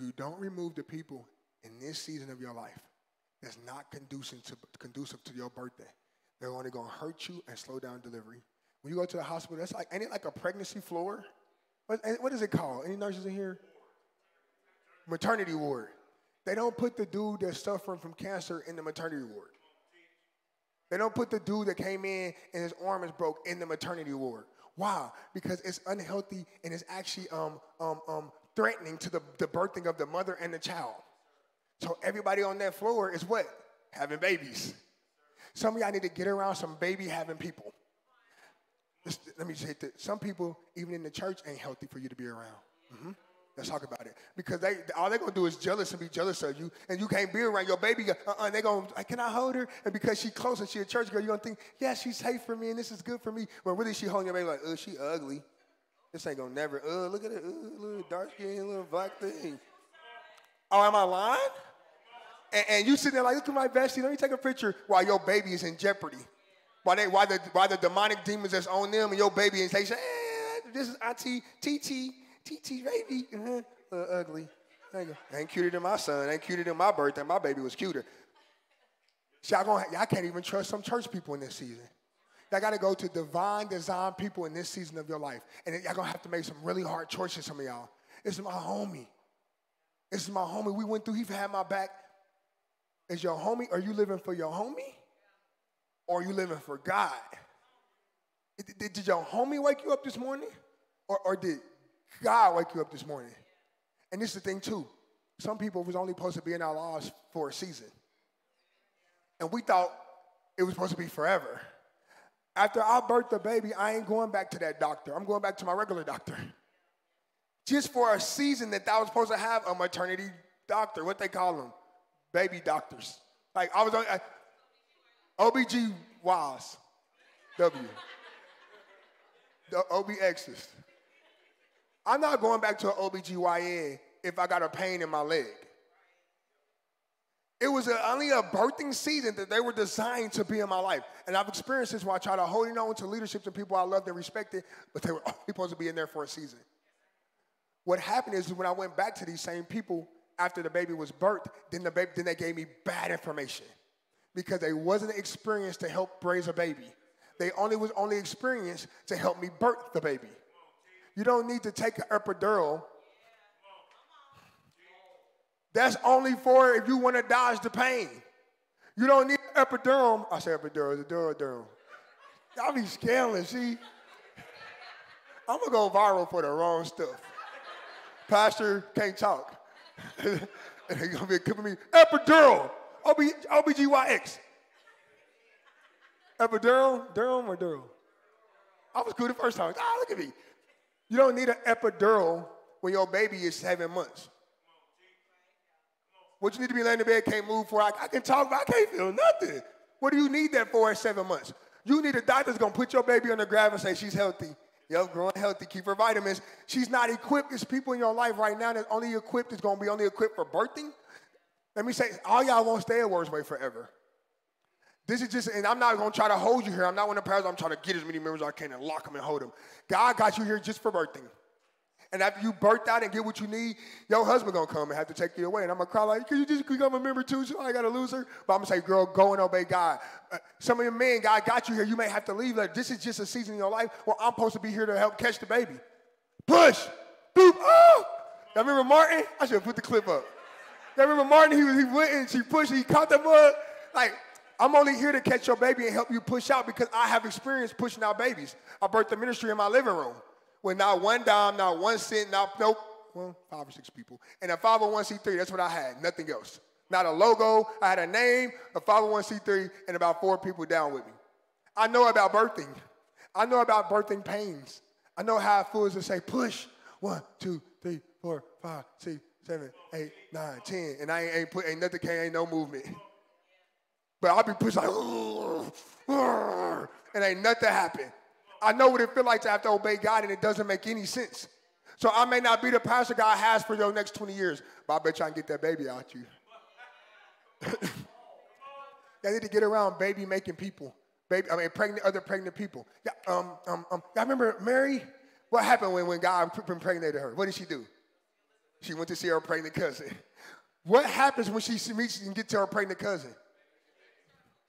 if you don't remove the people in this season of your life that's not conducive to, conducive to your birthday, they're only going to hurt you and slow down delivery. When you go to the hospital, that's like, ain't it like a pregnancy floor? What, what is it called? Any nurses in here? Maternity ward. They don't put the dude that's suffering from cancer in the maternity ward. They don't put the dude that came in and his arm is broke in the maternity ward. Why? Because it's unhealthy and it's actually um, um, um, threatening to the, the birthing of the mother and the child. So everybody on that floor is what? Having babies. Some of y'all need to get around some baby having people. let me say that some people, even in the church, ain't healthy for you to be around. Mm-hmm. Let's talk about it. Because they all they're gonna do is jealous and be jealous of you, and you can't be around your baby. Uh-uh, they're gonna, like, can I hold her? And because she's close and she a church girl, you're gonna think, yeah, she's safe for me and this is good for me. But really, she holding your baby like, oh, she ugly. This ain't gonna never. Oh, look at it, uh, dark skin, little black thing. Oh, am I lying? And, and you sit there like, look at my bestie. Let me take a picture while your baby is in jeopardy. While they, while the, while the demonic demons that's on them and your baby and they say, eh, this is Auntie TT TT baby, uh-huh. uh, ugly. Ain't cuter than my son. Ain't cuter than my birthday. My baby was cuter. See, y'all, gonna, y'all can't even trust some church people in this season. Y'all got to go to divine design people in this season of your life. And y'all going to have to make some really hard choices, some of y'all. Is my homie. Is my homie. We went through, he had my back. Is your homie, are you living for your homie? Or are you living for God? Did, did your homie wake you up this morning? Or, or did God wake you up this morning. And this is the thing too. Some people was only supposed to be in our lives for a season. And we thought it was supposed to be forever. After I birthed the baby, I ain't going back to that doctor. I'm going back to my regular doctor. Just for a season that I was supposed to have a maternity doctor, what they call them, baby doctors. Like I was on I, OBG WAS, W. The OBXs. I'm not going back to an OBGYN if I got a pain in my leg. It was a, only a birthing season that they were designed to be in my life. And I've experienced this while I try to hold on to leadership and people I loved and respected, but they were only supposed to be in there for a season. What happened is when I went back to these same people after the baby was birthed, then the baby, then they gave me bad information because they wasn't experienced to help raise a baby. They only was only experienced to help me birth the baby. You don't need to take an epidural. That's only for if you want to dodge the pain. You don't need epidural. I say epidural, epidural. Y'all be scaling, see? I'm gonna go viral for the wrong stuff. Pastor can't talk. and he's gonna be giving me epidural, OB, OBGYX. Epidural, Durham or? I was cool the first time. Ah, look at me. You don't need an epidural when your baby is seven months. What you need to be laying in bed, can't move for, I, I can talk, but I can't feel nothing. What do you need that for at seven months? You need a doctor that's gonna put your baby on the ground and say she's healthy. Yep, growing healthy, keep her vitamins. She's not equipped. There's people in your life right now that only equipped is gonna be only equipped for birthing. Let me say, all y'all won't stay at Way forever. This is just, and I'm not gonna try to hold you here. I'm not one of the pastors. I'm trying to get as many members as I can and lock them and hold them. God got you here just for birthing. And after you birth out and get what you need, your husband gonna come and have to take you away. And I'm gonna cry like, can you just become a member too? So I gotta lose her. But I'm gonna say, girl, go and obey God. Uh, some of your men, God got you here. You may have to leave. Like this is just a season in your life where I'm supposed to be here to help catch the baby. Push, boop, oh. Y'all remember Martin? I should have put the clip up. Y'all remember Martin? He, he went and she pushed. He caught the mud. Like I'm only here to catch your baby and help you push out because I have experience pushing out babies. I birthed the ministry in my living room with not one dime, not one cent, not, nope, well, five or six people. And a 501c3, that's what I had, nothing else. Not a logo, I had a name, a 501c3, and about four people down with me. I know about birthing. I know about birthing pains. I know how it feels to say push. One, two, three, four, five, six, seven, eight, nine, ten. And I ain't, ain't put, ain't nothing, can't ain't no movement. But I'll be pushed like, and ain't nothing happen. I know what it feel like to have to obey God, and it doesn't make any sense. So I may not be the pastor God has for your next 20 years, but I bet you I can get that baby out you. I need to get around baby making people. Baby, I mean pregnant other pregnant people. Yeah, um, um, um, y'all remember Mary? What happened when, when God impregnated her? What did she do? She She went to see her pregnant cousin. What happens when she meets and gets to her pregnant cousin?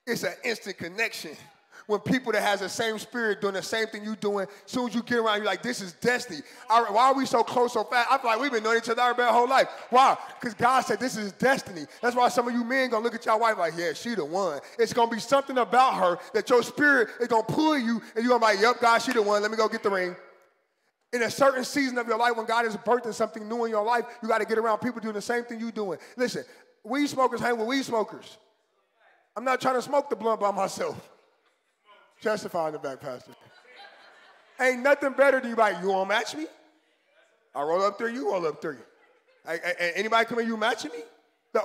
It's an instant connection. When people that has the same spirit doing the same thing you doing, as soon as you get around, you're like, this is destiny. why are we so close so fast? I feel like we've been knowing each other our whole life. Why? Because God said this is destiny. That's why some of you men gonna look at your wife like, yeah, she the one. It's gonna be something about her that your spirit is gonna pull you, and you're gonna be like, yep, God, she the one. Let me go get the ring. In a certain season of your life, when God is birthing something new in your life, you got to get around people doing the same thing you're doing. Listen, weed smokers hang with weed smokers. I'm not trying to smoke the blunt by myself. Testify in the back, Pastor. Ain't nothing better than you like, you want to match me? I roll up three, you roll up three. I, I, anybody come in, you matching me?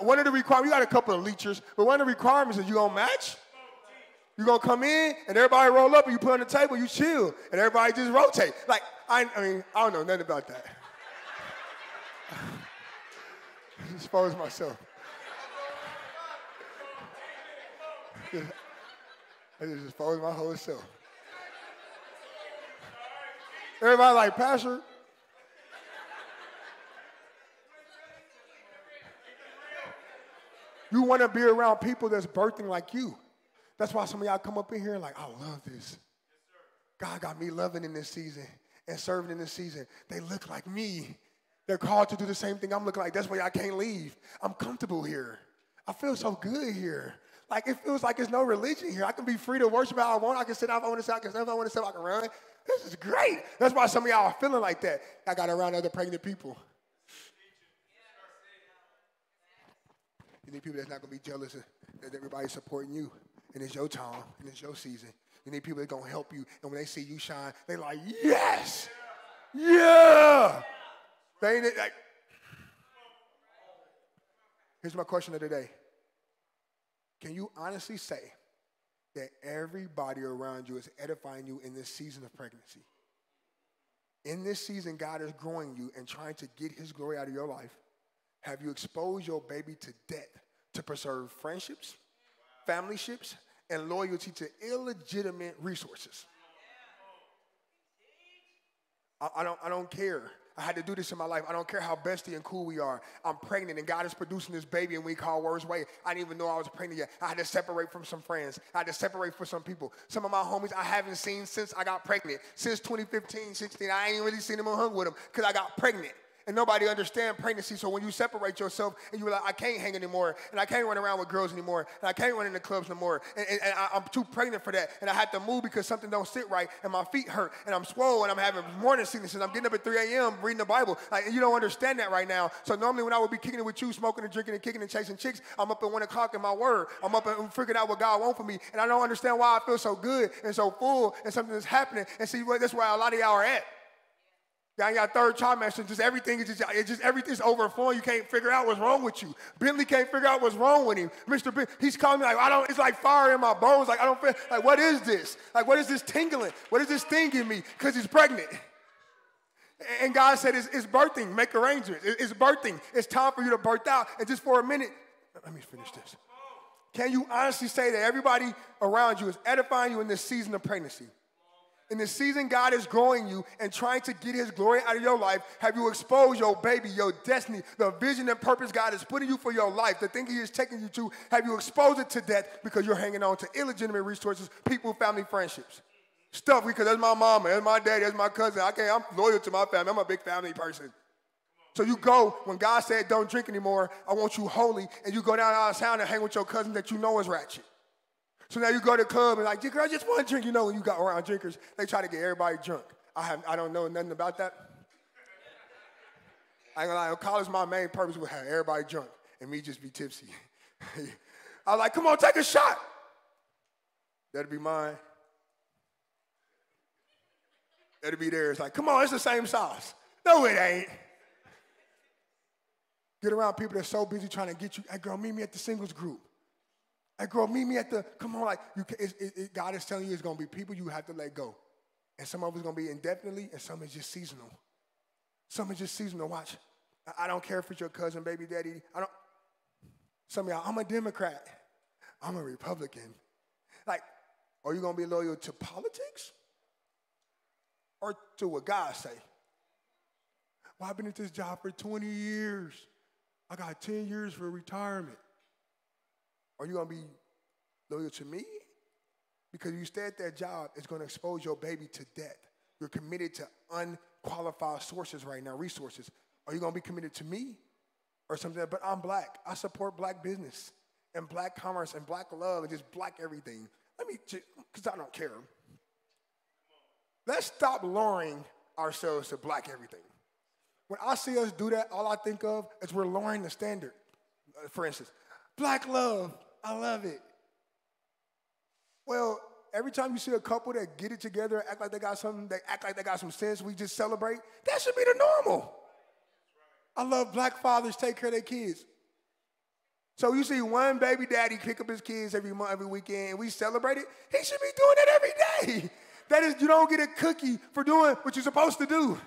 One of the requirements, you got a couple of leechers, but one of the requirements is you gonna match. You gonna come in and everybody roll up and you put on the table, you chill, and everybody just rotate. Like, I, I mean, I don't know nothing about that. Expose myself. I just exposed my whole self. Everybody like, Pastor, you want to be around people that's birthing like you. That's why some of y'all come up in here and like, I love this. God got me loving in this season and serving in this season. They look like me. They're called to do the same thing I'm looking like. That's why I can't leave. I'm comfortable here. I feel so good here. Like it feels like there's no religion here. I can be free to worship how I want. I can sit down if I want to sit. I can sit if I want to sit. I can run. This is great. That's why some of y'all are feeling like that. I got around other pregnant people. You need people that's not going to be jealous that everybody's supporting you and it's your time and it's your season. You need people that to help you. And when they see you shine, they like, yes, yeah. They ain't like. Here's my question of the day. Can you honestly say that everybody around you is edifying you in this season of pregnancy? In this season, God is growing you and trying to get his glory out of your life. Have you exposed your baby to debt to preserve friendships, family ships, and loyalty to illegitimate resources? I, I, don't, I don't care I had to do this in my life. I don't care how bestie and cool we are. I'm pregnant and God is producing this baby and we call Word's Way. I didn't even know I was pregnant yet. I had to separate from some friends. I had to separate from some people. Some of my homies I haven't seen since I got pregnant. Since 2015, 16, I ain't really seen them or hung with them because I got pregnant and nobody understand pregnancy. So when you separate yourself and you're like, I can't hang anymore, and I can't run around with girls anymore, and I can't run in the clubs no more, and, and, and I, am too pregnant for that, and I had to move because something don't sit right, and my feet hurt, and I'm swollen, and I'm having morning sicknesses. I'm getting up at 3 a.m. reading the Bible. Like, you don't understand that right now. So normally when I would be kicking it with you, smoking and drinking and kicking and chasing chicks, I'm up at 1 o'clock in my word. I'm up and figuring out what God wants for me, and I don't understand why I feel so good and so full, and something is happening. And see, that's where a lot of y'all are at. Y'all got third trimester, just everything is just, it's just everything's overflowing. You can't figure out what's wrong with you. Bentley can't figure out what's wrong with him. Mr. Ben, he's calling me like, I don't, it's like fire in my bones. Like, I don't feel, like, what is this? Like, what is this tingling? What is this stinging me? Because he's pregnant. And God said, it's, it's birthing, make arrangements. It's birthing. It's time for you to birth out. And just for a minute, let me finish this. Can you honestly say that everybody around you is edifying you in this season of pregnancy? In the season God is growing you and trying to get his glory out of your life, have you exposed your baby, your destiny, the vision and purpose God is putting you for your life, the thing he is taking you to, have you exposed it to death because you're hanging on to illegitimate resources, people, family, friendships? Stuff because that's my mama, that's my daddy, that's my cousin. I can't, I'm loyal to my family. I'm a big family person. So you go, when God said don't drink anymore, I want you holy, and you go down out of town and hang with your cousin that you know is ratchet. So now you go to the club and like, girl, I just want to drink. You know, when you got around drinkers, they try to get everybody drunk. I have, I don't know nothing about that. I ain't gonna lie, college, my main purpose was have everybody drunk and me just be tipsy. I was like, come on, take a shot. That'll be mine. That'll be theirs. Like, come on, it's the same sauce. No, it ain't. Get around people that's so busy trying to get you. Hey, girl, meet me at the singles group. Hey, girl, meet me at the, come on, like, you, it, it, God is telling you it's going to be people you have to let go. And some of it's going to be indefinitely, and some is just seasonal. Some is just seasonal. Watch. I, I don't care if it's your cousin, baby daddy. I don't. Some of y'all, I'm a Democrat. I'm a Republican. Like, are you going to be loyal to politics or to what God say? Well, I've been at this job for 20 years. I got 10 years for retirement. Are you going to be loyal to me? Because you stay at that job, it's going to expose your baby to death. You're committed to unqualified sources right now, resources. Are you going to be committed to me or something? But I'm black. I support black business and black commerce and black love and just black everything. Let me, because I don't care. Let's stop lowering ourselves to black everything. When I see us do that, all I think of is we're lowering the standard. For instance, black love, I love it. Well, every time you see a couple that get it together, act like they got something, they act like they got some sense, we just celebrate, that should be the normal. I love black fathers take care of their kids. So you see one baby daddy pick up his kids every month, every weekend, and we celebrate it. He should be doing it every day. That is, you don't get a cookie for doing what you're supposed to do.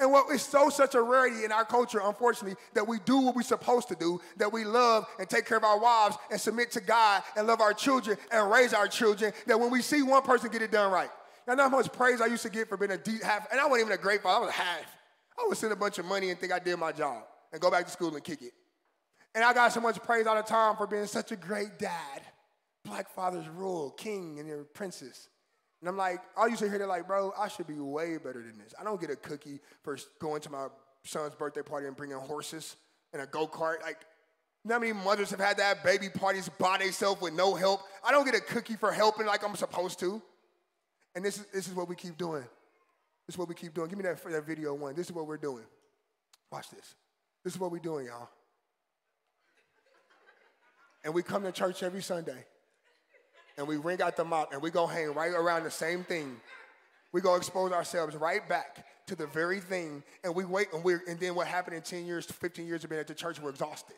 And what is so such a rarity in our culture, unfortunately, that we do what we're supposed to do, that we love and take care of our wives and submit to God and love our children and raise our children, that when we see one person get it done right. Now, know how much praise I used to get for being a deep half, and I wasn't even a great father, I was a half. I would send a bunch of money and think I did my job and go back to school and kick it. And I got so much praise all the time for being such a great dad. Black fathers rule, king and your princess. And I'm like, I used to hear that like, bro, I should be way better than this. I don't get a cookie for going to my son's birthday party and bringing horses and a go-kart. Like, you know how many mothers have had that baby parties by themselves with no help? I don't get a cookie for helping like I'm supposed to. And this is, this is what we keep doing. This is what we keep doing. Give me that, that video one. This is what we're doing. Watch this. This is what we're doing, y'all. And we come to church every Sunday and we wring out the mop and we go hang right around the same thing. We go expose ourselves right back to the very thing, and we wait, and we and then what happened in 10 years, 15 years of being at the church, we're exhausted.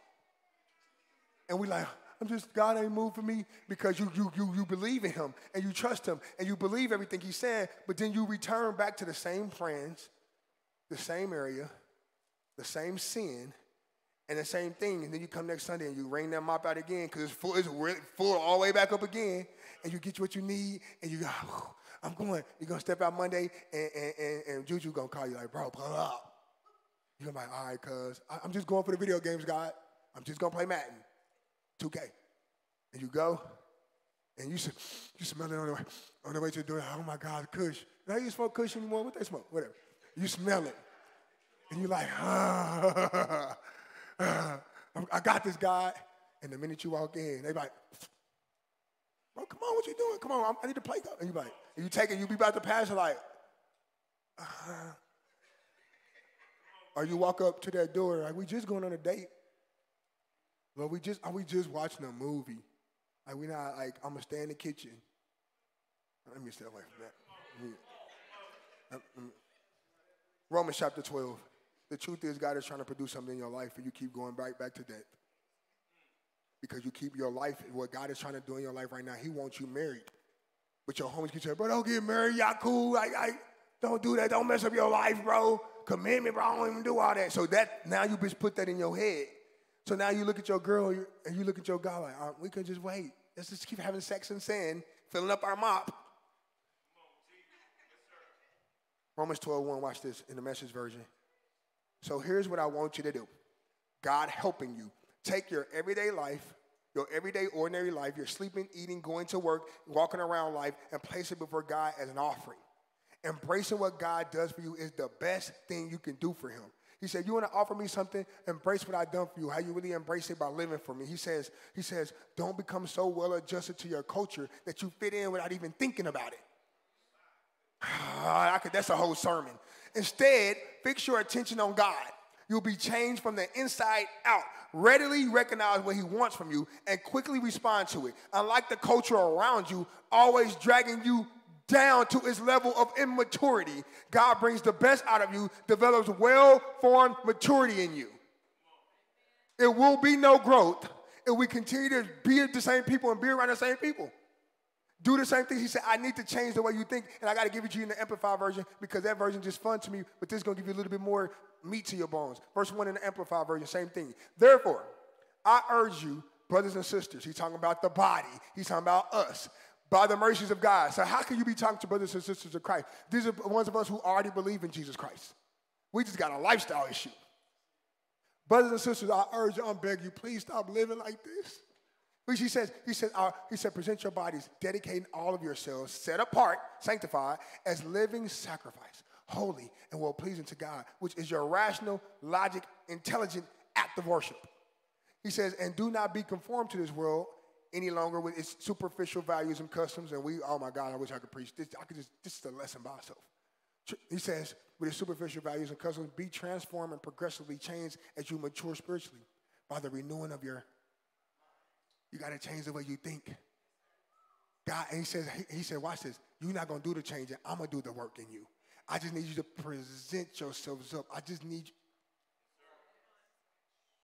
And we like, I'm just, God ain't moved for me because you, you, you, you believe in him and you trust him and you believe everything he's saying, but then you return back to the same plans, the same area, the same sin, and the same thing, and then you come next Sunday and you rain that mop out again because it's full, it's full all the way back up again, and you get what you need, and you go, I'm going. You're gonna step out Monday, and, and, and, and Juju gonna call you like, bro, pull up. You're like, all right, cuz I'm just going for the video games, God. I'm just gonna play Madden, 2K, and you go, and you you smell it on the way on the way to the door. Oh my God, Kush. Now you smoke Kush anymore? What they smoke? Whatever. You smell it, and you're like, ah. I got this guy. And the minute you walk in, they like, bro, come on, what you doing? Come on, I need to play. And you like, and you take it, you be about to pass, you're like, uh-huh. or you walk up to that door, like, we just going on a date. Well, we just, are we just watching a movie? Like, we not, like, I'm going to stay in the kitchen. Let me stay away from that. Romans chapter 12. The truth is, God is trying to produce something in your life, and you keep going right back to that. Because you keep your life, what God is trying to do in your life right now, He wants you married. But your homies keep saying, bro, don't get married, y'all cool. I, I, don't do that. Don't mess up your life, bro. Commitment, bro. I don't even do all that. So that now you just put that in your head. So now you look at your girl and you look at your guy like, oh, we can just wait. Let's just keep having sex and sin, filling up our mop. Romans 12, 1, watch this in the message version. So here's what I want you to do God helping you. Take your everyday life, your everyday ordinary life, your sleeping, eating, going to work, walking around life, and place it before God as an offering. Embracing what God does for you is the best thing you can do for Him. He said, You want to offer me something? Embrace what I've done for you. How you really embrace it by living for me. He says, He says, Don't become so well adjusted to your culture that you fit in without even thinking about it. I could, that's a whole sermon. Instead, fix your attention on God. You'll be changed from the inside out. Readily recognize what He wants from you and quickly respond to it. Unlike the culture around you, always dragging you down to its level of immaturity, God brings the best out of you, develops well formed maturity in you. It will be no growth if we continue to be the same people and be around the same people do the same thing. He said, I need to change the way you think, and I got to give it to you in the Amplified version because that version is just fun to me, but this is going to give you a little bit more meat to your bones. Verse 1 in the Amplified version, same thing. Therefore, I urge you, brothers and sisters, he's talking about the body, he's talking about us, by the mercies of God. So, how can you be talking to brothers and sisters of Christ? These are ones of us who already believe in Jesus Christ. We just got a lifestyle issue. Brothers and sisters, I urge you, I beg you, please stop living like this. He says, he said, uh, he said, present your bodies, dedicating all of yourselves, set apart, sanctified, as living sacrifice, holy and well pleasing to God, which is your rational, logic, intelligent act of worship. He says, and do not be conformed to this world any longer with its superficial values and customs. And we, oh my God, I wish I could preach this. I could just, this is a lesson by itself. He says, with its superficial values and customs, be transformed and progressively changed as you mature spiritually by the renewing of your. You got to change the way you think. God, and he says, he, he said, watch this. You're not going to do the changing. I'm going to do the work in you. I just need you to present yourselves up. I just need